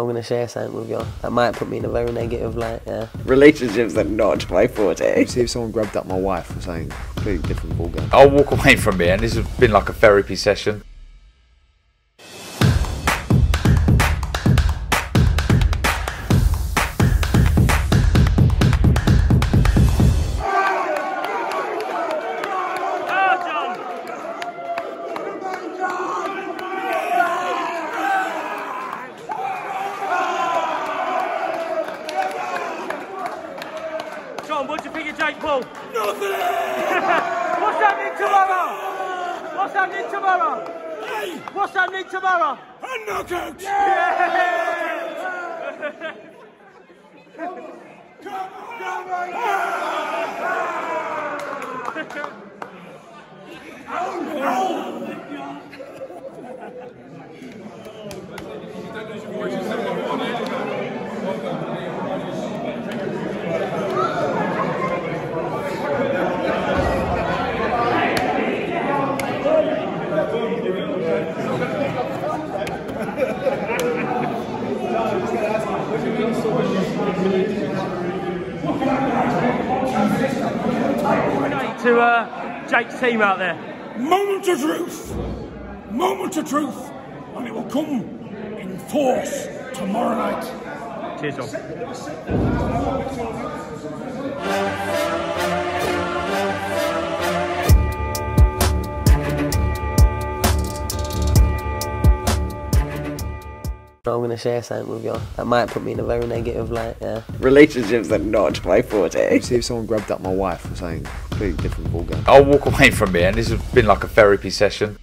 I'm gonna share something with y'all that might put me in a very negative light. Yeah. Relationships are not my forte. Eh? See if someone grabbed up my wife or something. Completely different ballgame. I'll walk away from here, and this has been like a therapy session. John, what do you think of Jake Paul? Nothing! What's happening tomorrow? What's happening tomorrow? Hey! What's happening tomorrow? A knockout! to uh, Jake's team out there. Moment of truth. Moment of truth. And it will come in force tomorrow night. Cheers, John. I'm gonna share something with y'all that might put me in a very negative light. Yeah. Relationships are not my forte. See if someone grabbed up my wife or something. Completely different ballgame. I'll walk away from here, and this has been like a therapy session.